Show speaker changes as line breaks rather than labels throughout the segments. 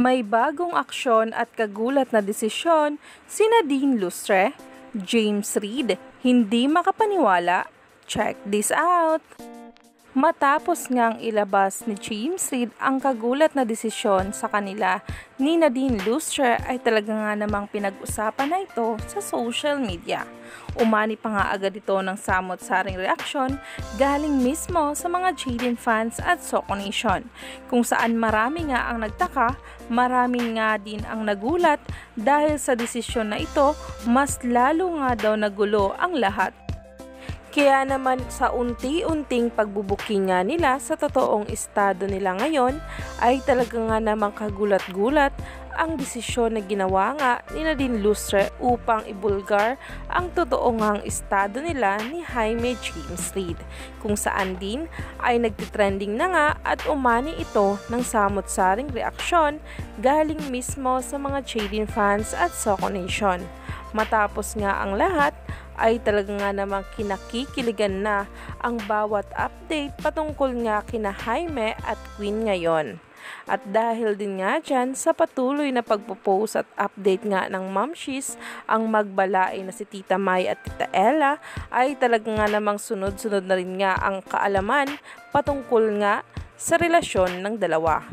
May bagong aksyon at kagulat na desisyon si Nadine Lustre, James Reid, hindi makapaniwala. Check this out! Matapos ngang ilabas ni James Reid ang kagulat na desisyon sa kanila ni Nadine Lustre ay talaga nga namang pinag-usapan na ito sa social media. Umani pa nga agad ito ng samot-saring reaksyon galing mismo sa mga Jaden fans at Soko Nation kung saan marami nga ang nagtaka, marami nga din ang nagulat dahil sa desisyon na ito mas lalo nga daw nagulo ang lahat kaya naman sa unti-unting pagbubuking nga nila sa totoong estado nila ngayon ay talaga nga namang kagulat-gulat ang desisyon na ginawa nga ni Nadine Lustre upang ibulgar ang totoo ngang estado nila ni Jaime James Reid kung saan din ay nagtitrending na nga at umani ito ng samot-saring reaksyon galing mismo sa mga Jaden fans at Soko Nation. Matapos nga ang lahat ay talaga nga namang kinakikiligan na ang bawat update patungkol nga kina Jaime at Queen ngayon. At dahil din nga dyan sa patuloy na pagpo-post at update nga ng Mamshis, ang magbalay na si Tita May at Tita Ella ay talaga nga namang sunod-sunod na rin nga ang kaalaman patungkol nga sa relasyon ng dalawa.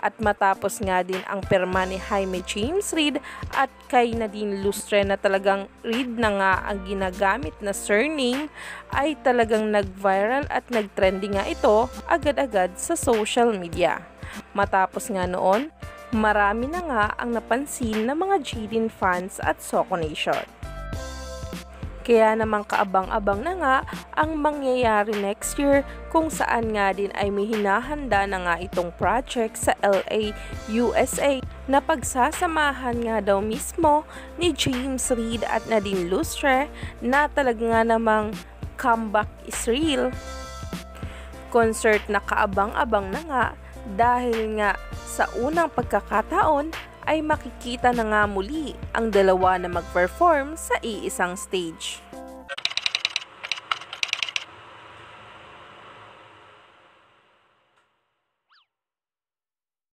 At matapos nga din ang perma ni Jaime James Reid at kay Nadine Lustre na talagang Reid na nga ang ginagamit na surname ay talagang nag-viral at nag-trending nga ito agad-agad sa social media. Matapos nga noon, marami na nga ang napansin ng mga Jadin fans at Soko Nation. Kaya naman kaabang-abang na nga ang mangyayari next year kung saan nga din ay may hinahanda na nga itong project sa LA, USA na pagsasamahan nga daw mismo ni James Reid at Nadine Lustre na talaga nga namang comeback is real. Concert na kaabang-abang na nga dahil nga sa unang pagkakataon ay makikita na nga muli ang dalawa na mag-perform sa iisang stage.